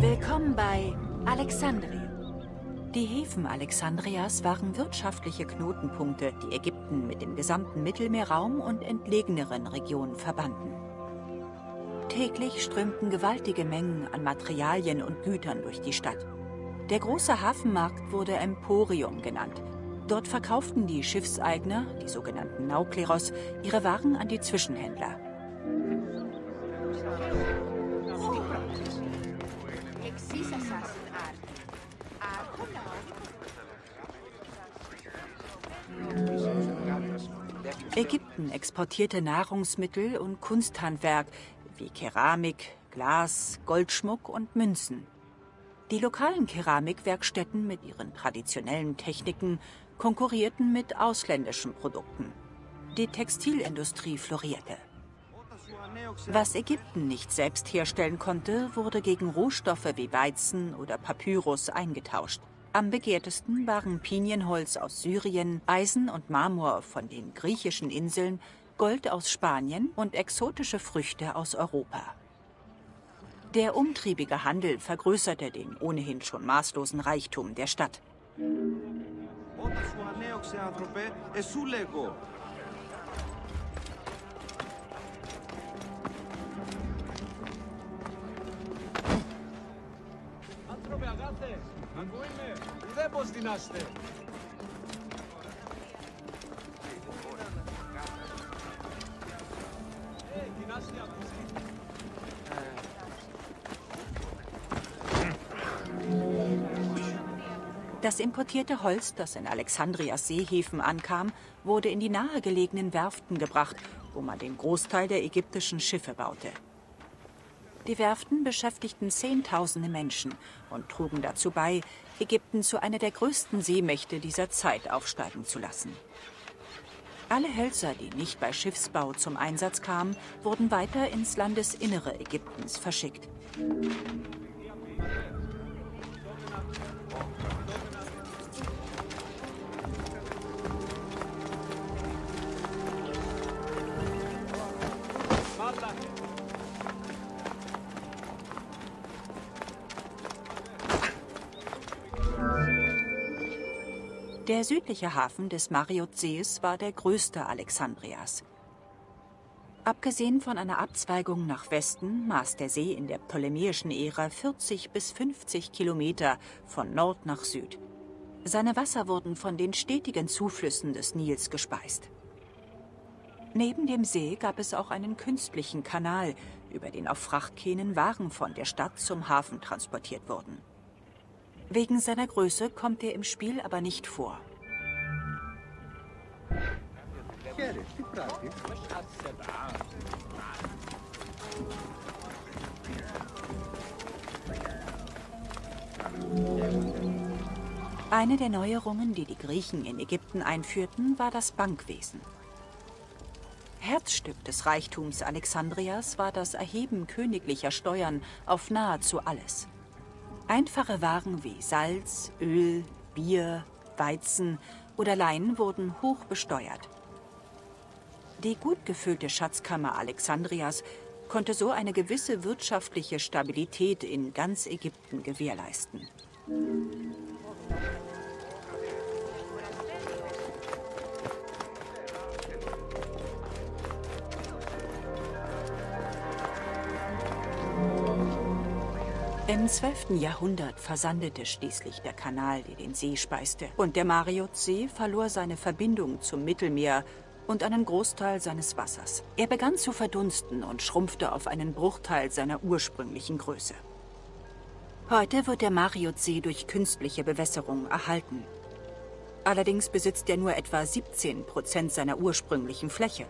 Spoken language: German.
Willkommen bei Alexandria. Die Häfen Alexandrias waren wirtschaftliche Knotenpunkte, die Ägypten mit dem gesamten Mittelmeerraum und entlegeneren Regionen verbanden. Täglich strömten gewaltige Mengen an Materialien und Gütern durch die Stadt. Der große Hafenmarkt wurde Emporium genannt. Dort verkauften die Schiffseigner, die sogenannten Naukleros, ihre Waren an die Zwischenhändler. Ägypten exportierte Nahrungsmittel und Kunsthandwerk wie Keramik, Glas, Goldschmuck und Münzen. Die lokalen Keramikwerkstätten mit ihren traditionellen Techniken konkurrierten mit ausländischen Produkten. Die Textilindustrie florierte. Was Ägypten nicht selbst herstellen konnte, wurde gegen Rohstoffe wie Weizen oder Papyrus eingetauscht. Am begehrtesten waren Pinienholz aus Syrien, Eisen und Marmor von den griechischen Inseln, Gold aus Spanien und exotische Früchte aus Europa. Der umtriebige Handel vergrößerte den ohnehin schon maßlosen Reichtum der Stadt. Ακούω είμαι. Δεν πως δυνάστε. Ε, δυνάστε ακούσει. Das importierte Holz, das in Alexandrias Seehäfen ankam, wurde in die nahegelegenen Werften gebracht, wo man den Großteil der ägyptischen Schiffe baute. Die Werften beschäftigten Zehntausende Menschen und trugen dazu bei, Ägypten zu einer der größten Seemächte dieser Zeit aufsteigen zu lassen. Alle Hölzer, die nicht bei Schiffsbau zum Einsatz kamen, wurden weiter ins Landesinnere Ägyptens verschickt. Der südliche Hafen des Mariotsees war der größte Alexandrias. Abgesehen von einer Abzweigung nach Westen maß der See in der ptolemäischen Ära 40 bis 50 Kilometer von Nord nach Süd. Seine Wasser wurden von den stetigen Zuflüssen des Nils gespeist. Neben dem See gab es auch einen künstlichen Kanal, über den auf Frachtkähnen Waren von der Stadt zum Hafen transportiert wurden. Wegen seiner Größe kommt er im Spiel aber nicht vor. Eine der Neuerungen, die die Griechen in Ägypten einführten, war das Bankwesen. Herzstück des Reichtums Alexandrias war das Erheben königlicher Steuern auf nahezu alles. Einfache Waren wie Salz, Öl, Bier, Weizen oder Lein wurden hoch besteuert. Die gut gefüllte Schatzkammer Alexandrias konnte so eine gewisse wirtschaftliche Stabilität in ganz Ägypten gewährleisten. Im 12. Jahrhundert versandete schließlich der Kanal, der den See speiste, und der Mariotsee verlor seine Verbindung zum Mittelmeer und einen Großteil seines Wassers. Er begann zu verdunsten und schrumpfte auf einen Bruchteil seiner ursprünglichen Größe. Heute wird der Mariotsee durch künstliche Bewässerung erhalten. Allerdings besitzt er nur etwa 17 Prozent seiner ursprünglichen Fläche.